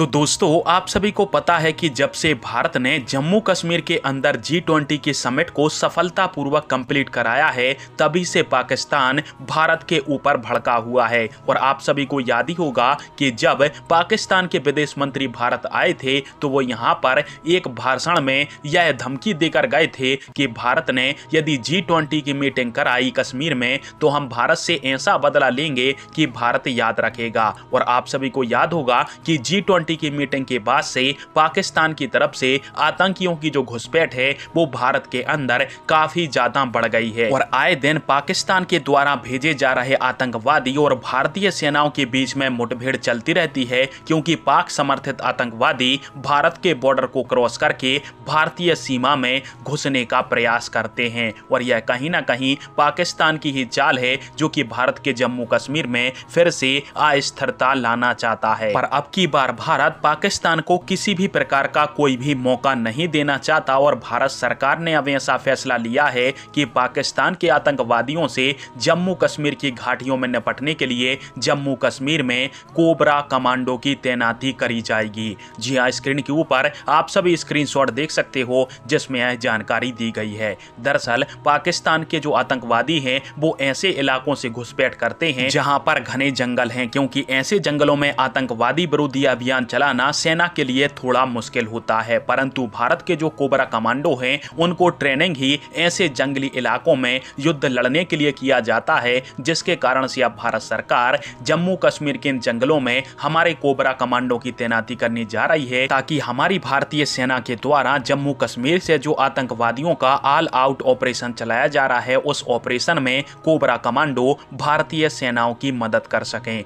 तो दोस्तों, आप सभी को पता है कि जब से भारत ने जम्मू कश्मीर के अंदर जी ट्वेंटी के समिट को सफलतापूर्वक कंप्लीट कराया है, तभी से पाकिस्तान भारत के ऊपर भड़का हुआ है। और आप सभी को याद ही होगा कि जब पाकिस्तान के विदेश मंत्री भारत आए थे तो वो यहाँ पर एक भाषण में यह धमकी देकर गए थे कि भारत ने यदि जी ट्वेंटी की मीटिंग कराई कश्मीर में तो हम भारत से ऐसा बदला लेंगे कि भारत याद रखेगा। और आप सभी को याद होगा कि जी ट्वेंटी पार्टी की मीटिंग के बाद से पाकिस्तान की तरफ़ से आतंकियों की जो घुसपैठ है, वो भारत के अंदर काफ़ी ज़्यादा बढ़ गई है। और आए दिन पाकिस्तान के द्वारा भेजे जा रहे आतंकवादी और भारतीय सेनाओं के बीच में मुठभेड़ चलती रहती है, क्योंकि पाक समर्थित आतंकवादी भारत के बॉर्डर को क्रॉस करके भारतीय सीमा में घुसने का प्रयास करते हैं। और यह कहीं ना कहीं पाकिस्तान की ही चाल है, जो कि भारत के जम्मू कश्मीर में फिर से अस्थिरता लाना चाहता है। पर अब की बार भारत भारत पाकिस्तान को किसी भी प्रकार का कोई भी मौका नहीं देना चाहता और भारत सरकार ने अब ऐसा फैसला लिया है कि पाकिस्तान के आतंकवादियों से जम्मू कश्मीर की घाटियों में निपटने के लिए जम्मू कश्मीर में कोबरा कमांडो की तैनाती करी जाएगी। जी हाँ स्क्रीन के ऊपर आप सभी स्क्रीन देख सकते हो, जिसमें यह जानकारी दी गई है। दरअसल, पाकिस्तान के जो आतंकवादी हैं, वो ऐसे इलाकों से घुसपैठ करते हैं जहाँ पर घने जंगल हैं, क्योंकि ऐसे जंगलों में आतंकवादी विरोधी अभियान चलाना सेना के लिए थोड़ा मुश्किल होता है, परंतु भारत के जो कोबरा कमांडो हैं, उनको ट्रेनिंग ही ऐसे जंगली इलाकों में युद्ध लड़ने के लिए किया जाता है, जिसके कारण से अब भारत सरकार जम्मू कश्मीर के इन जंगलों में हमारे कोबरा कमांडो की तैनाती करने जा रही है, ताकि हमारी भारतीय सेना के द्वारा जम्मू कश्मीर से जो आतंकवादियों का ऑल आउट ऑपरेशन चलाया जा रहा है, उस ऑपरेशन में कोबरा कमांडो भारतीय सेनाओं की मदद कर सकें।